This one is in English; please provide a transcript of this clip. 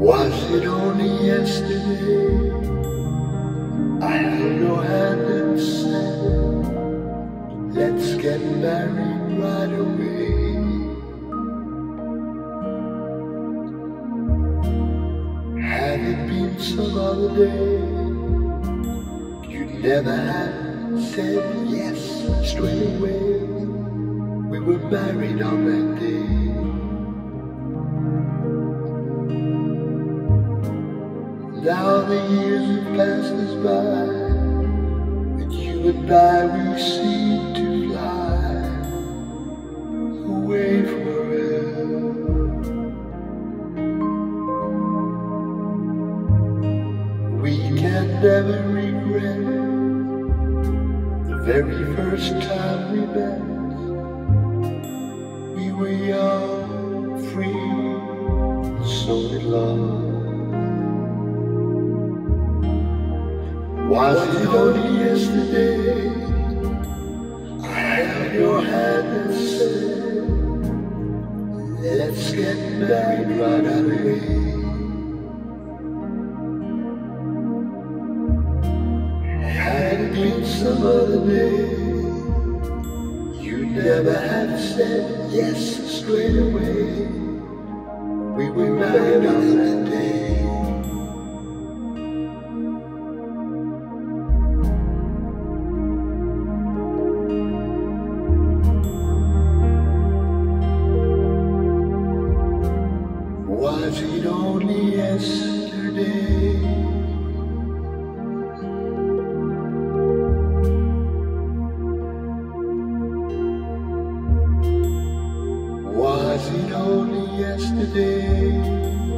Was it only yesterday? I held your hand and said Let's get married right away. Had it been some other day you'd never have said yes straight away. We were married on that day. Now the years have passed us by, and you and I we seem to fly away forever. We can never regret the very first time we met. We were young, free, so in love. Was it only yesterday I held your hand and said, Let's get married right away. Had it been some other day, you never had said yes straight away. We were married on Was it only yesterday? Was it only yesterday?